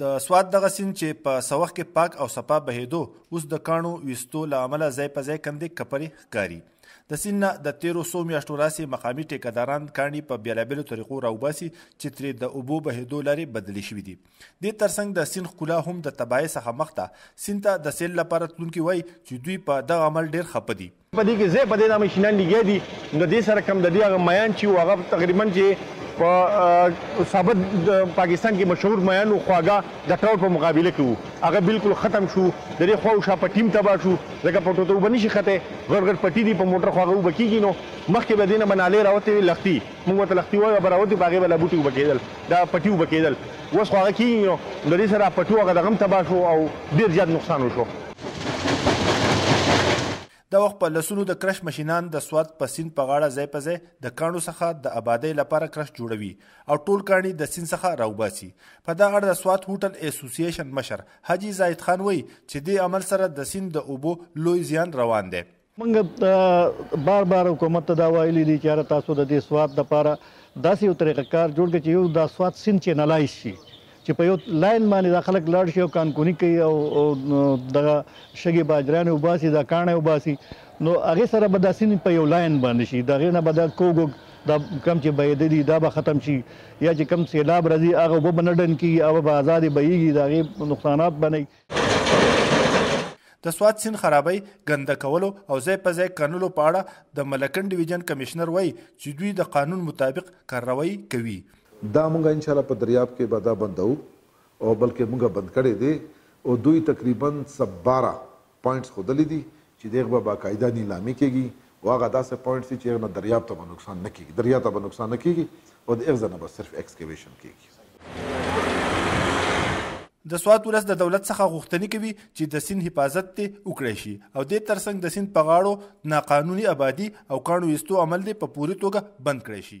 د سواد دغه سیند چې په سوخ کې پاک او صفا بهیدو اوس د کانو ویستو له امله ځای په ځای کندې کپرې ښکاري د سیند نه د تیرو سو میاشتو راسي مقامی ټیکداران کاني په بیلابیلو طریقو راوباسي چې ترې د اوبو بهیدو لارې بدلې شوې دي د ترڅنګ د سیند ښکلا هم د تباهي څخه مخته سیند ته د سیل لپاره تلونکي وای چې دوی په دغه عمل ډیر خپه دي په دې کې زه په دې دا ماشینان لګیا دي نو دې سره کم د دې هغه میان چې هغه تقریبا چې په ثابت پاکستان کې مشهور میان او خواګه د ټاوټ په مقابله کې وو هغه بالکل ختم شو د دې خو شا په ټیم تبا شو ځکه په ټوته وبني شي خته غړ غړ پټي دي په موټر خواګه وبکیږي نو مخکې به دینه بناله راوته لختي موږ ته لختي وایو براوته باغې بلا بوټي وبکیدل دا پټي وبکیدل وس خواګه کیږي نو د دې سره پټو هغه دغم تبا شو او ډیر زیات نقصان وشو دا وخت په لسونو د کرش مشینان د سوات په سیند په غاړه ځای په ځای د کاڼو څخه د ابادۍ لپاره کرش جوړوي او ټول کاڼي د سیند څخه راوباسي. په دا اړه د سوات هوټل ایسوسي ایشن مشر حاجي زاهد خان وایي چې دې عمل سره د سیند د اوبو لوی زیان روان دی. موږ بار بار حکومت ته دا وایلي دي چې یاره تاسو د دې سوات لپاره داسې یو طریقه کار جوړ کړئ چې یو دا سوات سیند چینلایز شي چې په یو لاین باندې دا خلک لاړ شي او کانکوني کوي او دغه شګې باجرانې وباسي دا کاڼی وباسي نو هغې سره به دا سیند په یو لاین باندې شي د هغې نه به دا کوږ دا کم چې بهېده دي دا به ختم شي یا چې کم سیلاب راځي هغه اوبه به نه ډنډ کېږي هغه به ازادې بهیږي د هغې نقصانات به نه د سوات سیند خرابۍ، ګنده کولو او ځای په ځای کنلو په اړه د ملکنډ ډویژن کمشنر وايي چې دوی د قانون مطابق کارروایي کوي. دا مونږ ان شاءالله په دریاب کې به دا بندوو او بلکې مونږ بند کړی دی او دوی تقریبا څه باره پوائنټس ښودلي دي چې د هغه به باقاعده نیلامي کېږي او هغه داسې پوینټس دي چې هغه نه دریاب ته به نقصان نه کېږي، دریا ته به نقصان نه کېږي او د هغه ځای نه به صرف ایکسکیویشن کېږي. د سوات ولس د دولت څخه غوښتني کوي چي د سيند حفاظت دي وکړای شي او دې ترڅنګ د سيند په غاړو د ناقانوني ابادي او کاڼو ايستو عمل دي په پوري توګه بند کړای شي.